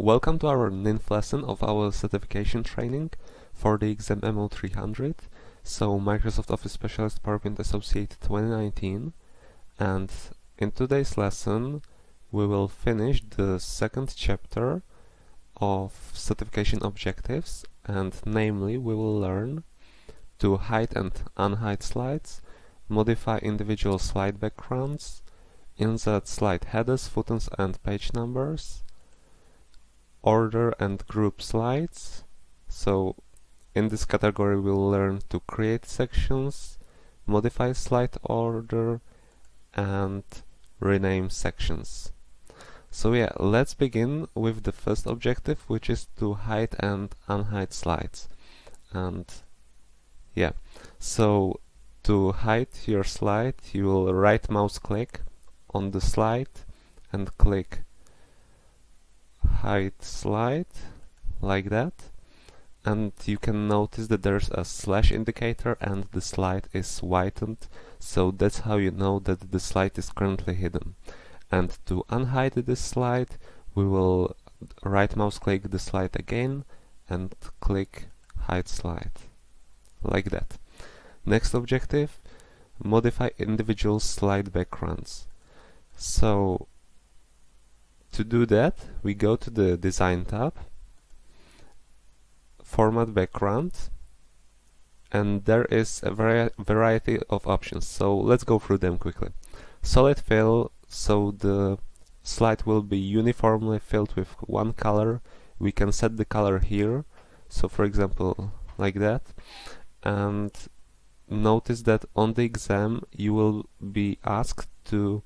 Welcome to our ninth lesson of our certification training for the exam MO300. So Microsoft Office Specialist PowerPoint Associate 2019 and in today's lesson we will finish the second chapter of certification objectives and namely we will learn to hide and unhide slides, modify individual slide backgrounds, insert slide headers, footers and page numbers, order and group slides. So in this category we'll learn to create sections, modify slide order and rename sections. So yeah, let's begin with the first objective which is to hide and unhide slides. And yeah, so to hide your slide you will right mouse click on the slide and click hide slide like that. And you can notice that there's a slash indicator and the slide is whitened. So that's how you know that the slide is currently hidden. And to unhide this slide we will right mouse click the slide again and click hide slide like that. Next objective modify individual slide backgrounds. So to do that, we go to the Design tab, Format Background, and there is a vari variety of options. So let's go through them quickly. Solid fill, so the slide will be uniformly filled with one color. We can set the color here, so for example, like that. And notice that on the exam you will be asked to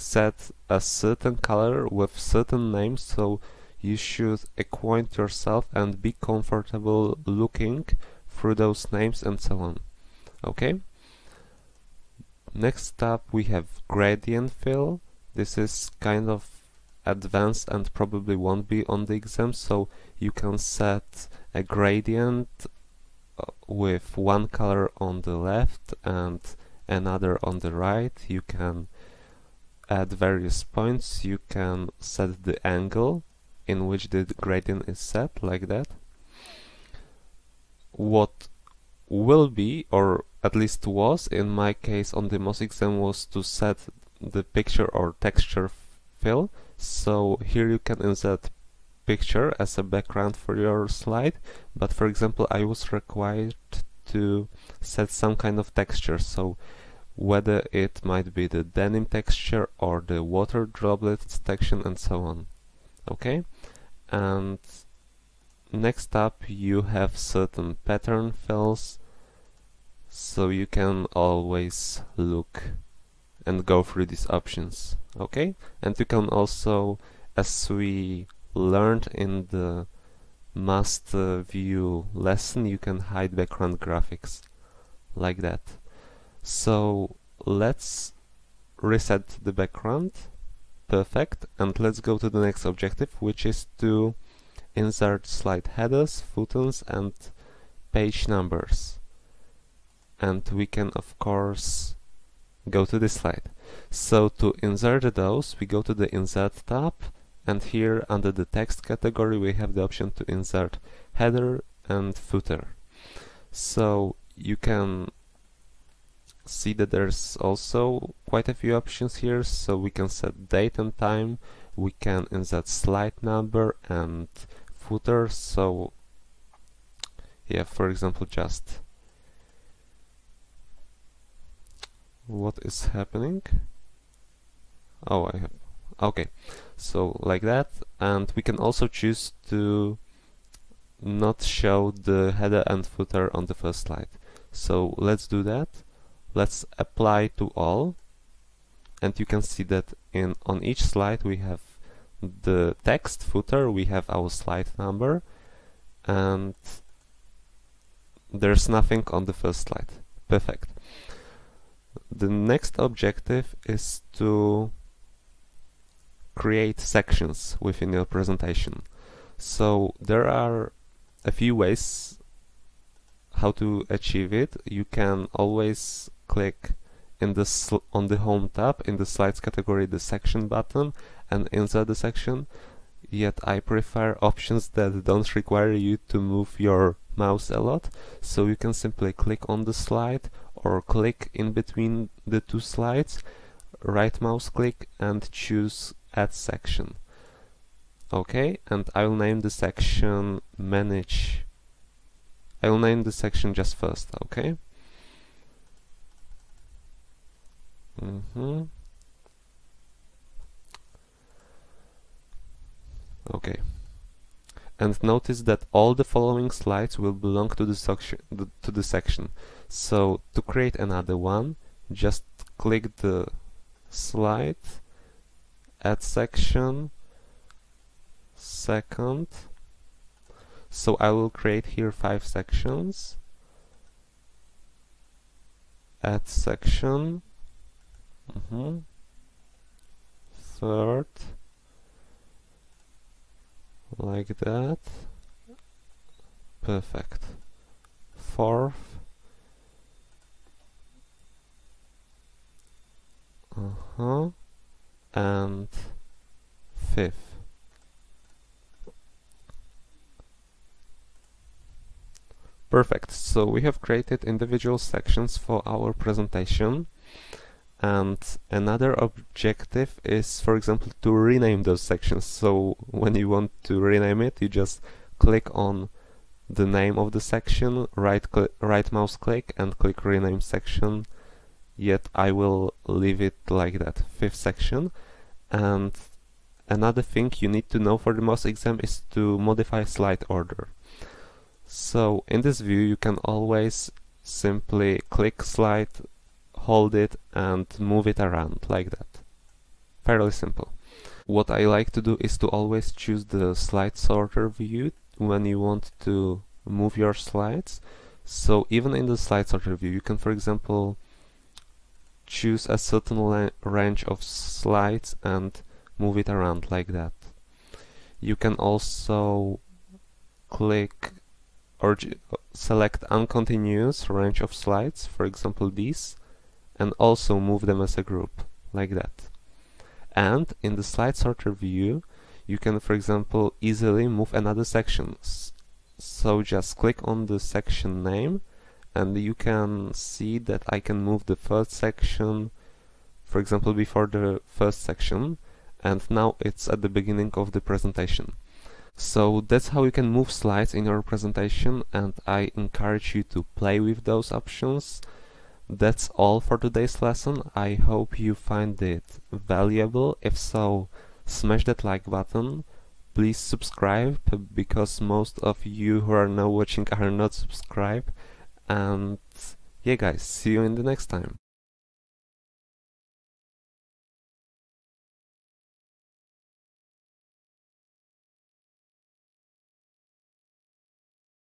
set a certain color with certain names so you should acquaint yourself and be comfortable looking through those names and so on. Okay? Next up we have gradient fill. This is kind of advanced and probably won't be on the exam so you can set a gradient uh, with one color on the left and another on the right. You can at various points you can set the angle in which the gradient is set like that. What will be or at least was in my case on the MOS exam was to set the picture or texture fill. So here you can insert picture as a background for your slide but for example I was required to set some kind of texture. So whether it might be the denim texture or the water droplets texture and so on. Okay? And next up you have certain pattern fills so you can always look and go through these options. Okay? And you can also as we learned in the master view lesson you can hide background graphics like that so let's reset the background. Perfect. And let's go to the next objective, which is to insert slide headers, footers and page numbers. And we can of course go to this slide. So to insert those, we go to the Insert tab and here under the text category we have the option to insert header and footer. So you can see that there's also quite a few options here. So we can set date and time we can insert slide number and footer. So yeah for example just what is happening? Oh I have okay. So like that. And we can also choose to not show the header and footer on the first slide. So let's do that let's apply to all. And you can see that in on each slide we have the text footer. We have our slide number. And there's nothing on the first slide. Perfect. The next objective is to create sections within your presentation. So there are a few ways how to achieve it. You can always click in the on the home tab in the slides category the section button and insert the section yet I prefer options that don't require you to move your mouse a lot. So you can simply click on the slide or click in between the two slides right mouse click and choose add section. Okay and I will name the section manage. I will name the section just first okay mm -hmm. okay and notice that all the following slides will belong to the, section, to the section. So to create another one, just click the slide, add section, second. So I will create here five sections, add section, mm -hmm. third, like that. Perfect. Fourth. Uh-huh. And fifth. Perfect. So we have created individual sections for our presentation and another objective is for example to rename those sections. So when you want to rename it you just click on the name of the section right right mouse click and click rename section. Yet I will leave it like that fifth section. And another thing you need to know for the MOS exam is to modify slide order. So in this view you can always simply click slide hold it and move it around like that. Fairly simple. What I like to do is to always choose the slide sorter view when you want to move your slides. So even in the slide sorter view you can for example choose a certain range of slides and move it around like that. You can also click or select uncontinuous range of slides, for example these, and also move them as a group, like that. And in the slide sorter view, you can, for example, easily move another section. So just click on the section name and you can see that I can move the first section, for example, before the first section, and now it's at the beginning of the presentation. So that's how you can move slides in your presentation and I encourage you to play with those options that's all for today's lesson. I hope you find it valuable. If so, smash that like button. Please subscribe because most of you who are now watching are not subscribed. And yeah guys, see you in the next time.